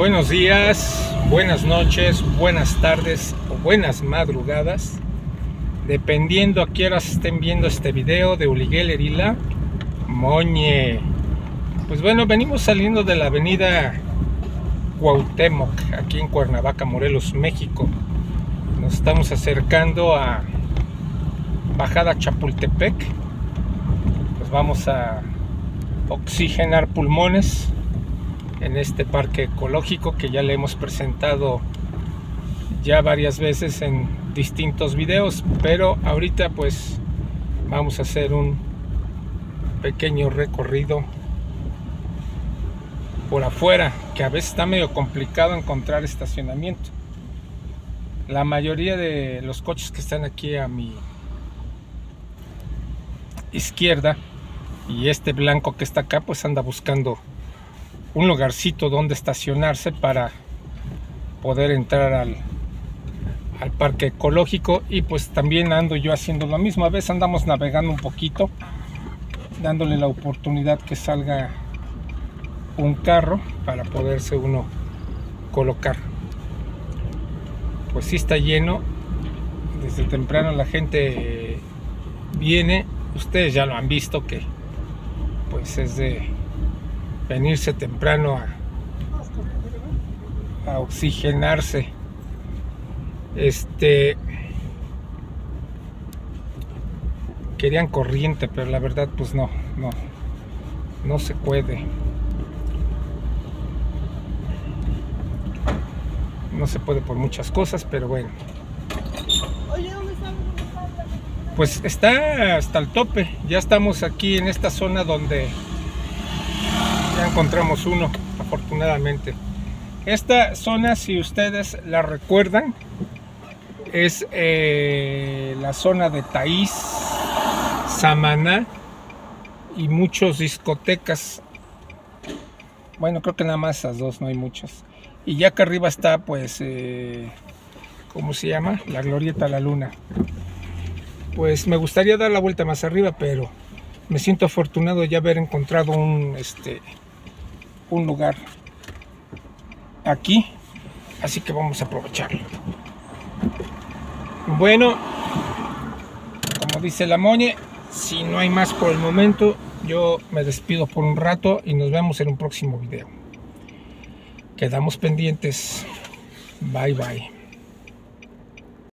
Buenos días, buenas noches, buenas tardes o buenas madrugadas, dependiendo a qué horas estén viendo este video de Uliguel Erila Moñe. Pues bueno, venimos saliendo de la avenida Cuauhtémoc, aquí en Cuernavaca, Morelos, México. Nos estamos acercando a Bajada Chapultepec. Pues vamos a oxigenar pulmones en este parque ecológico que ya le hemos presentado ya varias veces en distintos videos pero ahorita pues vamos a hacer un pequeño recorrido por afuera que a veces está medio complicado encontrar estacionamiento. La mayoría de los coches que están aquí a mi izquierda y este blanco que está acá pues anda buscando un lugarcito donde estacionarse para poder entrar al, al parque ecológico. Y pues también ando yo haciendo lo mismo. A veces andamos navegando un poquito dándole la oportunidad que salga un carro para poderse uno colocar. Pues si está lleno. Desde temprano la gente viene. Ustedes ya lo han visto que pues es de venirse temprano a, a oxigenarse. Este querían corriente, pero la verdad pues no, no, no se puede. No se puede por muchas cosas, pero bueno. Pues está hasta el tope. Ya estamos aquí en esta zona donde encontramos uno, afortunadamente. Esta zona, si ustedes la recuerdan, es eh, la zona de Taís, Samaná y muchos discotecas. Bueno, creo que nada más esas dos, no hay muchas. Y ya acá arriba está, pues, eh, ¿cómo se llama? La Glorieta La Luna. Pues me gustaría dar la vuelta más arriba, pero me siento afortunado ya haber encontrado un, este, un lugar aquí así que vamos a aprovecharlo. Bueno como dice la moñe si no hay más por el momento yo me despido por un rato y nos vemos en un próximo video. Quedamos pendientes. Bye bye